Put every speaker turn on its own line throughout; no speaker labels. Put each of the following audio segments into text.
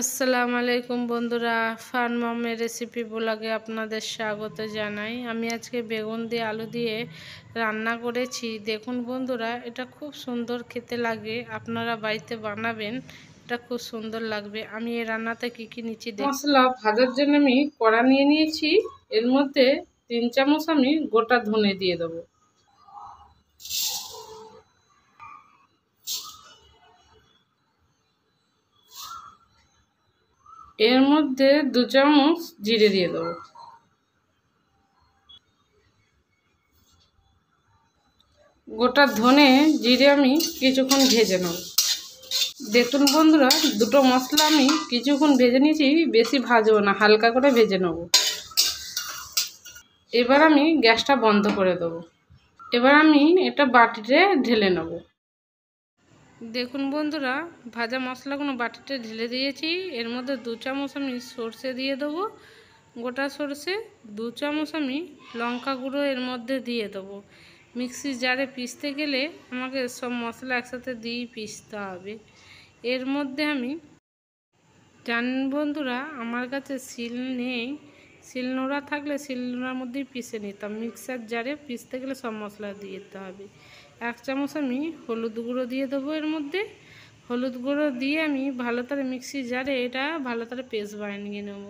আসসালামু আলাইকুম বন্ধুরা, ফান মামের রেসিপি ব্লগে আপনাদের স্বাগত জানাই। আমি আজকে বেগুন দিয়ে আলু দিয়ে রান্না করেছি। দেখুন বন্ধুরা, এটা খুব সুন্দর খেতে লাগে। আপনারা বাড়িতে বানাবেন, এটা খুব সুন্দর লাগবে। আমি এই রান্নাতে কী কী নিচ্ছি মশলা ভাজার জন্য আমি কড়া নিয়ে নিয়েছি। এর মধ্যে তিন চামচ আমি গোটা ধনে দিয়ে দেবো। এর মধ্যে দু চামচ জিরে দিয়ে দেবো। গোটা ধনে জিরে আমি কিছুক্ষণ ভেজে নেব। দেখুন বন্ধুরা, দুটো মশলা আমি কিছুক্ষণ ভেজে নিয়েছি, বেশি ভাজবো না, হালকা করে ভেজে নেব। এবার আমি গ্যাসটা বন্ধ করে দেবো। এবার আমি এটা বাটিতে ঢেলে নেব। দেখুন বন্ধুরা, ভাজা মশলাগুলো বাটিতে ঢেলে দিয়েছি। এর মধ্যে দু চামচ আমি সর্ষে দিয়ে দেবো। গোটা সর্ষে, দু চামচ আমি লঙ্কা গুঁড়ো এর মধ্যে দিয়ে দেবো। মিক্সি জারে পিসতে গেলে আমাকে সব মশলা একসাথে দিয়েই পিসতে হবে। এর মধ্যে আমি, জানেন বন্ধুরা, আমার কাছে শিল নেই। শিল শিলনোড়া থাকলে শিলনোড়ার মধ্যেই পিষে নিতাম। মিক্সার জারে পিসতে গেলে সব মশলা দিয়ে দিতে হবে। এক চামচ আমি হলুদ গুঁড়ো দিয়ে দেবো এর মধ্যে। হলুদ গুঁড়ো দিয়ে আমি ভালো করে মিক্সি জারে এটা ভালো করে পেস্ট বানিয়ে নেব।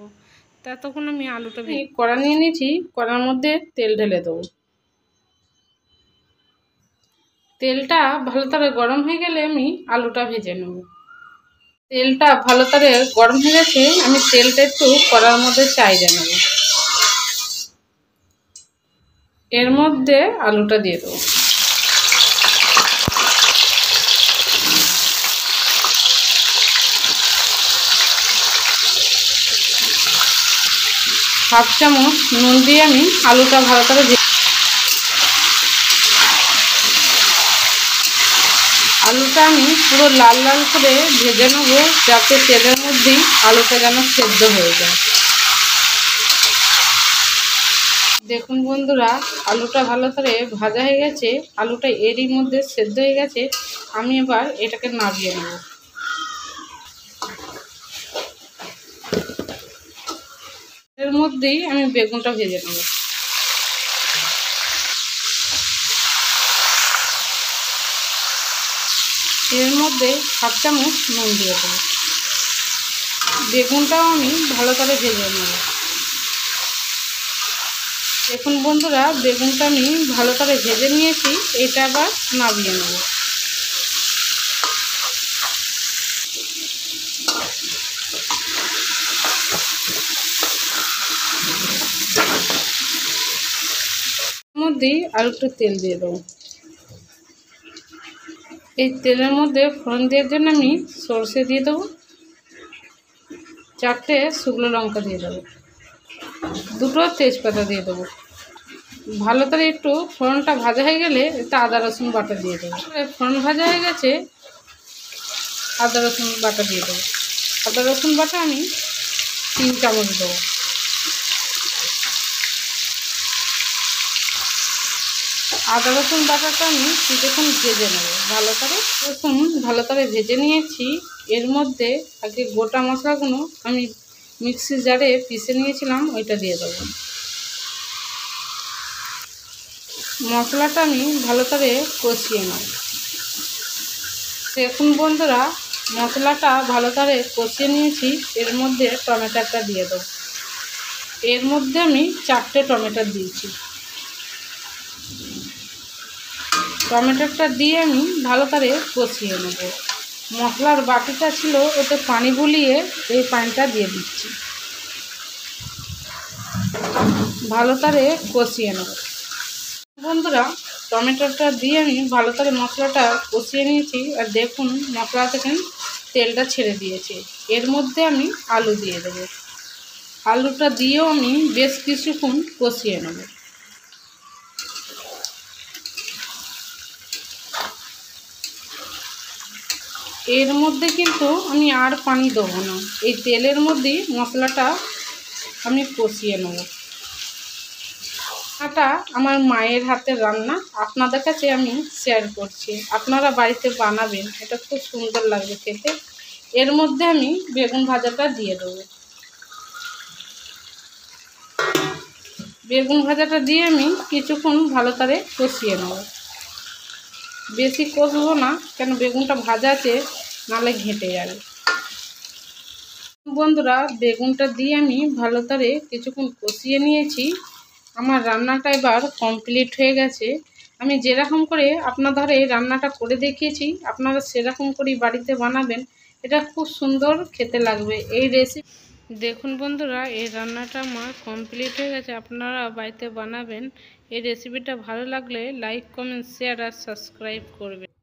তা তখন আমি আলুটা কড়া নিয়ে নিয়েছি, কড়ার মধ্যে তেল ঢেলে দেবো। তেলটা ভালো করে গরম হয়ে গেলে আমি আলুটা ভেজে নেব। তেলটা ভালো করে গরম হয়ে গেছে, আমি তেলটা একটু কড়ার মধ্যে চাইজে নেব। এর মধ্যে আলুটা দিয়ে দেবো। হাফ চামচ নুন দিয়ে আমি আলুটা ভালো করে আলুটা আমি পুরো লাল লাল করে ভেজে নেব যাতে তেলের মধ্যেই আলুটা যেন সেদ্ধ হয়ে যায়। দেখুন বন্ধুরা, আলুটা ভালো করে ভাজা হয়ে গেছে, আলুটা এরই মধ্যে সেদ্ধ হয়ে গেছে, আমি এবার এটাকে নামিয়ে নেব। এর মধ্যেই আমি বেগুনটা ভেজে নেব। এর মধ্যে হাফ চামচ নুন দিয়ে দেবো। বেগুনটাও আমি ভালো করে ভেজে নেব। দেখুন বন্ধুরা, বেগুনটা আমি ভালো করে ভেজে নিয়েছি, এটা আবার নামিয়ে নেব। মধ্যেই আর একটু তেল দিয়ে দেবো। এই তেলের মধ্যে ফোড়ন দেওয়ার জন্য আমি সর্ষে দিয়ে দেবো। চারটে শুকনো লঙ্কা দিয়ে দেবো। দুটো তেজপাতা দিয়ে দেবো। ভালো করে একটু ফোড়নটা ভাজা হয়ে গেলে একটু আদা, রসুন বাটা দিয়ে দেবো। ফোড়ন ভাজা হয়ে গেছে, আদা, রসুন বাটা দিয়ে দেবো। আদা, রসুন বাটা আমি তিন চামচ দেবো। আদা রসুন বাটাটা আমি কিছুক্ষণ ভেজে নেব, ভালো করে। রসুন ভালো করে ভেজে নিয়েছি। এর মধ্যে আগে গোটা মশলাগুলো আমি মিক্সি জারে পিষে নিয়েছিলাম, ওইটা দিয়ে দেবো। মশলাটা আমি ভালো করে কষিয়ে নেব। দেখুন বন্ধুরা, মশলাটা ভালো করে কষিয়ে নিয়েছি। এর মধ্যে টমেটোটা দিয়ে দেবো। এর মধ্যে আমি চারটে টমেটো দিয়েছি। টমেটোটা দিয়ে আমি ভালো করে কষিয়ে নেব। মশলার বাটিটা ছিল ওতে পানি বুলিয়ে এই পানিটা দিয়ে দিচ্ছি। ভালো করে কষিয়ে নেব। বন্ধুরা, টমেটোটা দিয়ে আমি ভালো করে মশলাটা কষিয়ে নিয়েছি আর দেখুন মশলা থেকে তেলটা ছেড়ে দিয়েছে। এর মধ্যে আমি আলু দিয়ে দেবো। আলুটা দিয়েও আমি বেশ কিছুক্ষণ কষিয়ে নেব। এর মধ্যে কিন্তু আমি আর পানি দেবো না। এই তেলের মধ্যেই মশলাটা আমি কষিয়ে নেব। এটা আমার মায়ের হাতের রান্না। আপনাদের কাছে আমি শেয়ার করছি। আপনারা বাড়িতে বানাবেন, এটা খুব সুন্দর লাগবে খেতে। এর মধ্যে আমি বেগুন ভাজাটা দিয়ে দেবো। বেগুন ভাজাটা দিয়ে আমি কিছুক্ষণ ভালো করে কষিয়ে নেব। বেশি কষবো না, কেন বেগুনটা ভাজাতে নালে ঘেঁটে যাবে। বন্ধুরা, বেগুনটা দিয়ে আমি ভালো করে কিছুক্ষণ কষিয়ে নিয়েছি। আমার রান্নাটা এবার কমপ্লিট হয়ে গেছে। আমি যেরকম করে আপনাদের এই রান্নাটা করে দেখিয়েছি, আপনারা সেরকম করেই বাড়িতে বানাবেন। এটা খুব সুন্দর খেতে লাগবে এই রেসিপি দেখুন বন্ধুরা, এই রান্নাটা আমার কমপ্লিট হয়ে গেছে। আপনারা বাড়িতে বানাবেন। এই রেসিপিটা ভালো লাগলে লাইক কমেন্ট শেয়ার আর সাবস্ক্রাইব করবেন।